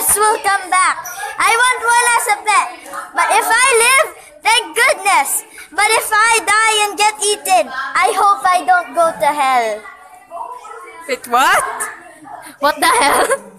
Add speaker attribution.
Speaker 1: Wallace will come back. I want one as a pet. But if I live, thank goodness. But if I die and get eaten, I hope I don't go to hell.
Speaker 2: Wait, what?
Speaker 1: What the hell?